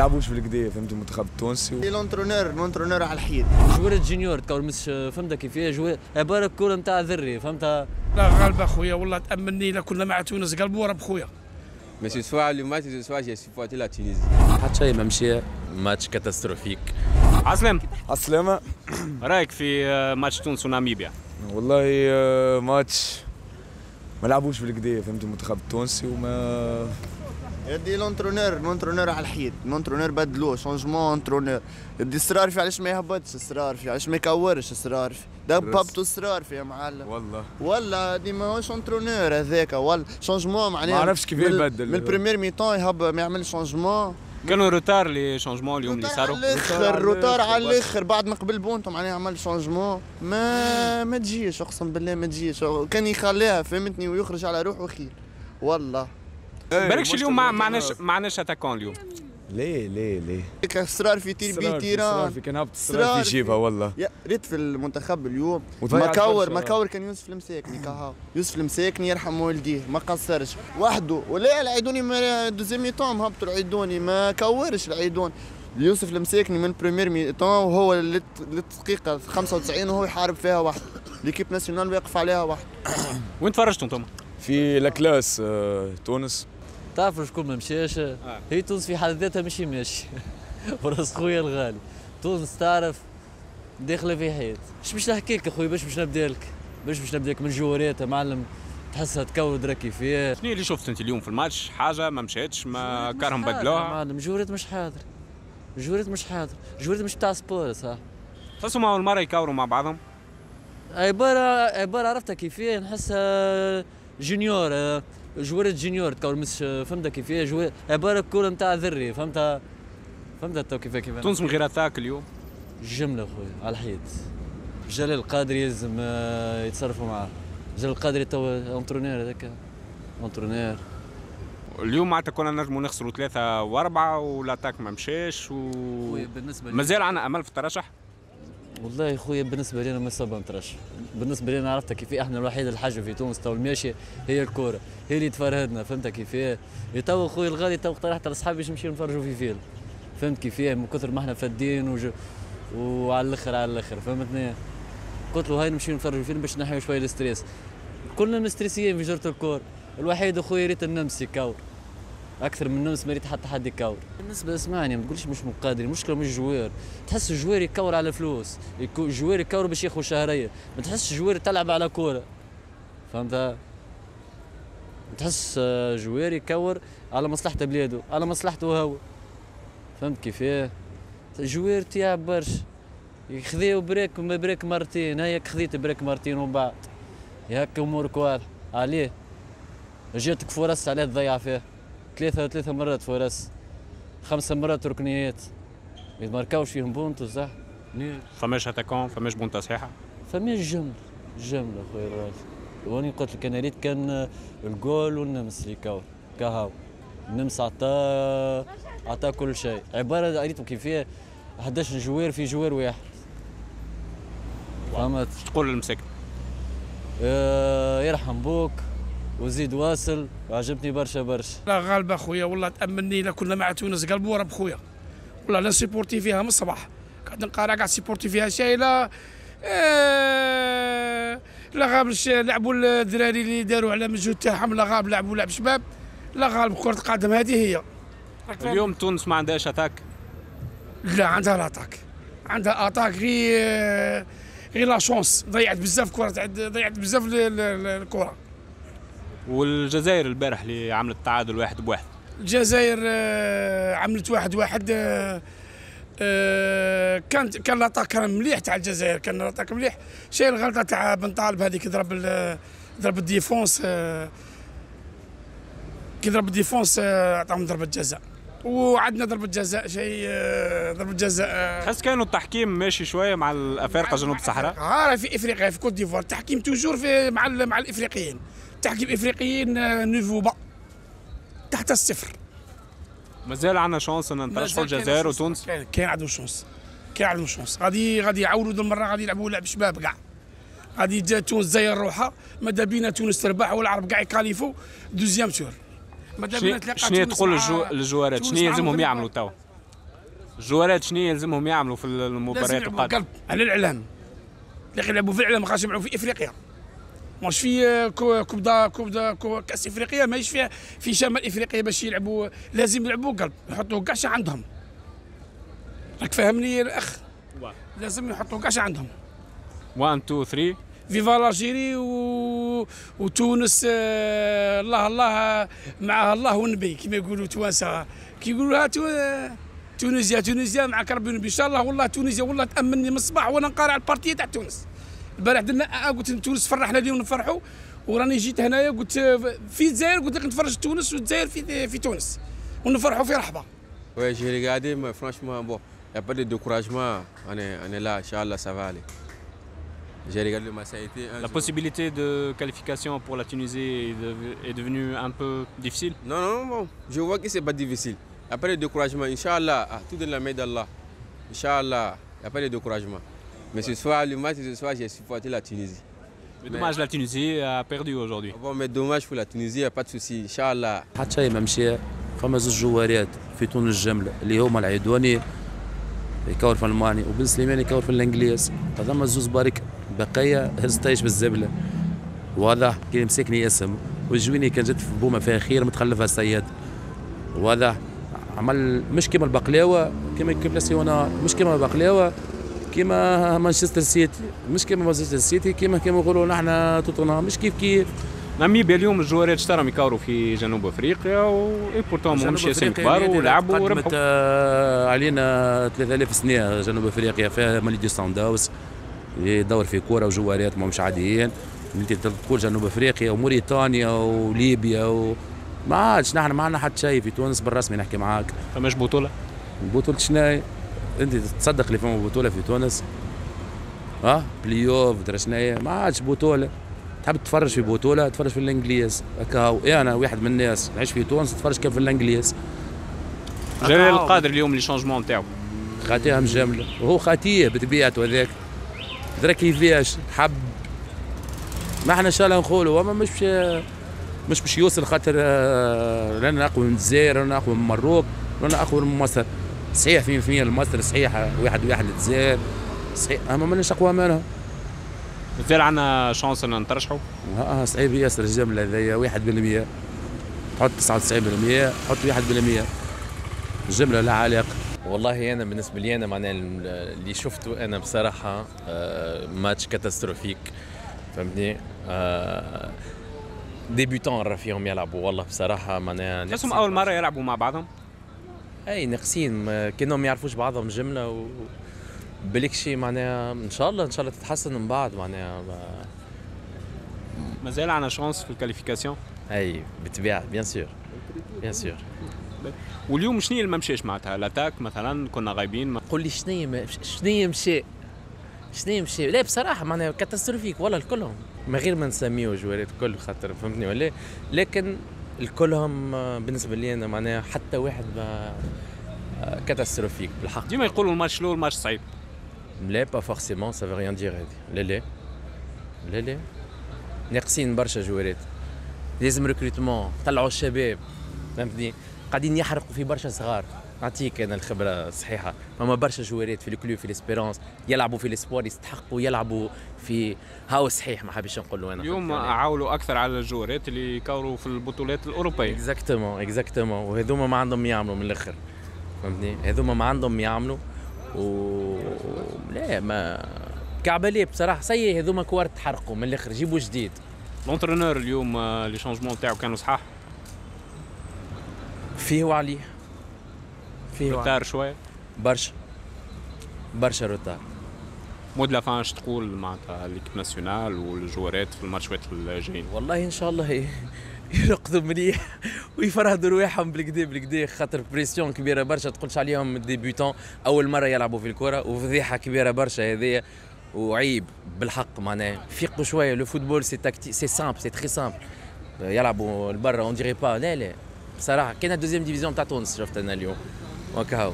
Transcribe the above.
لعبوش بالكدا فهمت المنتخب التونسي لونترونور لونترونور على الحيط. جوارة جونيور تكون مش فهمت كيف؟ هي جوار عباره كوره نتاع ذري فهمتها لا غالبه خويا والله تامني إلا كنا مع تونس قلبوا رب خويا Mais ce soir, le match de ce soir, j'ai supporté la Tunisie. حتى شيء ما مشي ماتش كاتاستروفيك. عسلام. عسلامة. رأيك في آه، ماتش تونس وناميبيا؟ والله آه، ماتش ما لعبوش بالكدا فهمت المنتخب التونسي وما يدي لونترونور لونترونور على الحيط. لونترونور بدلوه شونجمون انترونور يدي اصرار في علاش ما يهبطش اصرار في علاش ما يكورش اصرار في دببتو اصرار في يا معلم. والله. ولا دي ماهوش انترونور هذاك. ولا شونجمون معناها ما عرفش كيف يبدل. من البريمير ميتون يهب ما يعمل شونجمون كانوا روتار لي شونجمون اليوم اللي صاروا. على الآخر روتار على الآخر بعد ما قبل بونتو معناها عمل شونجمون ما ما تجيش أقسم بالله ما تجيش. كان يخليها فهمتني؟ ويخرج على روحه خير. والله. بالكش اليوم ما معناش معناش اتاكون اليوم ليه ليه ليه هيك اصرار في تير بي تيران كان هبط اصرار إصرار في يجيبها في- والله يا ريت في المنتخب اليوم مكور. مكور كان يوسف المساكني كهو يوسف المساكني يرحم والديه ما قصرش وحده ولا العيدوني ما دوزيام ميتون هبطوا العيدوني ما كورش العيدون يوسف المساكني من بريمير ميتون وهو للدقيقة 95 وهو يحارب فيها وحده l'équipe nationale ويقف عليها وحده وين تفرجتوا أنتم؟ في la classe تونس تعرف شكون ما مشاش هي تونس في حد ذاتها ماشي ماشي. ورأس خويا الغالي. تونس تعرف داخلة في حيط. اش باش نحكي لك أخويا؟ باش باش نبدا لك. باش باش نبدا لك من جواراتها معلم. تحسها تكود راكي فيها. شنو اللي شفت أنت اليوم في الماتش؟ حاجة ما مشاتش ما كارهم بدلوها؟ معلم. جوارات مش حاضر جوارات مش حاضر جوارات مش تاع sport صح. تحسهم أول مرة يكوروا مع بعضهم؟ عبارة عبارة عرفتها كيفية؟ نحسها junior جوارة junior تكون مش فهمت كيفية جوار عبارة كورة نتاع ذري فهمتها فهمت تو كيف كيف؟ تونس من غير attaque اليوم؟ جملة خويا على الحيط. جلال القادري يلزم آه، يتصرفوا معاه. جلال القادري تو entraîneur هذاك. entraîneur. اليوم معناتها كنا نجموا نخسروا ثلاثة وأربعة وال attaque ما مشاش و مازال عندنا أمل في الترشح؟ والله خويا بالنسبة لي أنا ما بالنسبة لي أنا عرفتها كيف إحنا الوحيد الحاجة في تونس تو الماشية هي الكورة هي اللي تفرهدنا فهمت كيف تو خويا الغالي تو اقترحت على أصحابي باش نمشيو نفرجوا في فيلم. فهمت كيف من كثر ما إحنا فادين وج... وعلى الآخر على الآخر فهمتني؟ قلت له هاي نمشيو نفرجوا فيلم باش نحيو شوية ال stress. كلنا مستريسيين في جرة الكور. الوحيد اخويا ريت النمس يكور أكثر من نمس ما ريت حتى حد يكور بالنسبة اسمعني ما تقوليش مش مقادر المشكلة مش جوار تحس الجوار يكور على فلوس الجوار يكور باش ياخذ شهرية. ما تحس الجوار تلعب على كورة. فهمت؟ تحس آه، جوار يكور على مصلحة بلاده على مصلحته هو. فهمت كيف إيه جوار تياب برشا. يخذيو بريك بريك مرتين هيك خذيت بريك مرتين ومن بعد. هيك أمورك واضحة. عليه. جاتك فرص عليه تضيع فيه ثلاثة ثلاثة مرات فرص خمسة مرات ركنيات. ما ماركاوش فيهم بونتو صح منيح فماش أتاكون فماش بون تصحيحة فما الجمل الجمل أخويا الغالي وأني قلت لك أنا ريت كان الجول والنمس اللي كاو كهاو النمس عطا عطا كل شيء. عبارة ريتو كيفيه 11 جوار في جوار واحد. فهمت؟ تقول للمساكن آه يرحم بوك. وزيد واصل وعجبني برشا برشا. لا غالبة خويا والله تأمني الا كنا مع تونس قلبوا رب خويا. والله لا سيبورتي فيها من الصباح. قاعد نقرأ قاعد سيبورتي فيها شايله آه لا غاب لعبوا الدراري اللي داروا على مجهود تاعهم لا غاب لعبوا لعب شباب لا غالب كرة القدم هذه هي. اليوم تونس ما عندهاش attaque؟ لا عندها ال attaque عندها attaque غير غير la chance ضيعت بزاف كرة ضيعت بزاف ال- ال- ال- الكرة. والجزائر البارح اللي عملت تعادل واحد بواحد. الجزائر آه، عملت واحد واحد آه، آه، كان كان l'attaque مليح تاع الجزائر كان l'attaque مليح. شيء الغلطة تاع بن طالب هذيك ضرب ضرب la défense كي ضرب la défense عطاهم ضربة جزاء. وعندنا ضربة جزاء شيء آه، ضربة جزاء آه، تحس كانوا التحكيم ماشي شوية مع الأفارقة جنوب الصحراء؟ ها في إفريقيا في كوت ديفوار. التحكيم toujours في مع مع الإفريقيين. تحكيم إفريقيين آه، niveau bas. تحت الصفر. مازال عندنا chance إن نترشحوا الجزائر وتونس؟ كاين كاين عندهم chance كاين عندهم chance غادي غادي يعاونوا ذو المرة غادي يلعبوا لعب شباب كاع. غادي تونس زي روحها. ماذا بينا تونس تربح والعرب كاع يكاليفوا دوزيام تور. شنو تقول للجوارات شنو يلزمهم. يعملوا توا؟ الجوارات شنو يلزمهم يعملوا في المباريات القادمة؟ على الإعلام. اللي يلعبوا في الإعلام خاصش يلعبوا في إفريقيا. مش في آه، كو- كوب دا كوب دا كأس إفريقيا ماهيش فيها في شمال إفريقيا باش يلعبوا لازم يلعبوا قلب. يحطوا كاع شي عندهم. راك فاهمني الاخ لازم يحطوا كاع شي عندهم. 1 2 3 viva l'Algérie و... وتونس الله الله مع الله والنبي كما يقولوا توانسه كي يقولوا تو... تونسيا تونسيا معك ربي ونبي ان شاء الله والله تونسيا والله تامني من الصباح وأنا نقارع la partie تاع تونس البارح درنا قلت تونس فرحنا اليوم نفرحوا وراني جيت هنايا قلت في الجزائر قلت لك نتفرج تونس والجزائر في في تونس ونفرحوا في رحبه Ouais, j'ai regardé, mais franchement, bon, il n'y a pas de découragement. On est, on est J'ai regardé le match, ça a été un La jour- possibilité de qualification pour la Tunisie est, de- est devenue un peu difficile. Non, non, bon, je vois que c'est pas difficile. Il n'y a pas de découragement. Inch'Allah, ah, tout dans la main d'Allah. Inch'Allah, il n'y a pas de découragement. Mais ce soir, le match de ce soir, j'ai supporté la Tunisie. Mais dommage, la Tunisie a perdu aujourd'hui. Bon, mais dommage pour la Tunisie, il n'y a pas de souci. Inch'Allah. حتى شيء ما مشى فما زوج جوارات في تونس الجملة اللي هما العيدواني يكور في الماني وبن سليمان يكور في الانجليز هذوما زوز بارك بقية هزتايش بالزبلة. واضح كي مسكني اسم وجويني كان جات في بومة فيها خير متخلفها السيد. واضح عمل مش كيما البقلاوة كيما كيما مش كيما البقلاوة كيما مانشستر سيتي مش كيما مانشستر سيتي كيما كيما يقولوا نحن توتنهام مش كيف كيف. ناميبيا اليوم الجوارات اشتراهم يكوروا في جنوب أفريقيا و إي بورتون ماهمش ياسين كبار ولعبوا وربحوا. آه، علينا 3000 سنة جنوب أفريقيا فيها مالي دي سان داوز يدور في كورة وجوارات ما مش عاديين. انت تقول جنوب أفريقيا وموريتانيا وليبيا و... ما عادش نحن ما عندنا حتى شيء في تونس بالرسمي نحكي معاك. فماش بطولة؟ بطولة شناي انت تصدق اللي فما بطولة في تونس؟ ها؟ بليوف درا شناهي ما عادش بطولة. تحب تتفرج في بطولة؟ تتفرج في الإنجليز. هكا هو. إيه أنا واحد من الناس. نعيش في تونس تتفرج كيف في الإنجليز. جلال القادر اليوم لي شونجمون تاعو. خاتيها مجملة وهو خاتية بطبيعته هذاك. درا كيفاش؟ حب. ما إحنا إن شاء الله نقولوا. اما مش مش باش يوصل خاطر آه، رانا اقوى من الجزائر رانا اقوى من المروك رانا اقوى من مصر. صحيح 100% مصر صحيح واحد واحد للجزائر صحيح. أما ماناش اقوى منها مازال عندنا chance إن نترشحوا آه صعيب ياسر الجمله هذيا 1% حط 99% حط 1% الجملة لا علاقه والله أنا بالنسبة لي أنا معناها اللي شفته أنا بصراحة آه، match catastrophique فهمتني؟ آه، débutants راه فيهم يلعبوا. والله بصراحة معناها تحسهم أول. مرة يلعبوا مع بعضهم؟ أي ناقصين كأنهم ما يعرفوش بعضهم جملة و بالك شيء معناها إن شاء الله إن شاء الله تتحسن من بعد معناها. ما- مازال عندنا chance في ال qualification أي بالطبيعه bien sûr bien sûr واليوم شنو اللي ما مشاش معناتها؟ ال attaque مثلا كنا غايبين ما- قول لي شنو شنو مشى شنو مشى لا بصراحة معناها catastrophique والله الكلهم. من غير ما نسميو جوارات الكل خاطر فهمتني ولا؟ لكن الكلهم آه، بالنسبة لي أنا معناها حتى واحد ما آه، catastrophique بالحق. ديما يقولوا الماتش الأول ماتش صعيب. لا pas forcément ça veut rien dire هادي لا لا. لا لا. ناقصين برشا جوارات. لازم recrutement طلعوا الشباب. فهمتني؟ قاعدين يحرقوا في برشا صغار. نعطيك أنا الخبرة الصحيحة. فما برشا جوارات في ال club في الاسبيرونس يلعبوا في ال espoirs يستحقوا يلعبوا في هاو صحيح ما حبيتش نقول له أنا. اليوم عاولوا أكثر على الجوارات اللي يكوروا في البطولات الأوروبية. إكزاكتومون إكزاكتومون. وهذوما ما عندهم يعملوا من الآخر. فهمتني؟ هذوما ما عندهم يعملوا. و لا ما كعباليه بصراحة سيء هذوما كوار تحرقوا من الآخر جيبوا جديد. لونترونور اليوم لي شونجمون تاعو كانوا صحاح فيه وعليه. فيه روتار شوية برشا. برشا روتار مود لا فان تقول معناتها ليكيب ناسيونال والجوارات في الماتشات الجايين. والله إن شاء الله يرقدوا مليح ويفرهدوا رواحهم بالكدا بالكدا خاطر بريسيون كبيرة برشا تقولش عليهم ديبيوتون أول مرة يلعبوا في الكرة وفضيحة كبيرة برشا هذيا وعيب بالحق معناها. فيقوا شوية لو فوتبول سي تاكتي سي سامبل سي تري سامبل يلعبوا لبرا اون ديري با لا لا. بصراحه كاين ال deuxième division تاع تونس شفت أنا اليوم وكاهو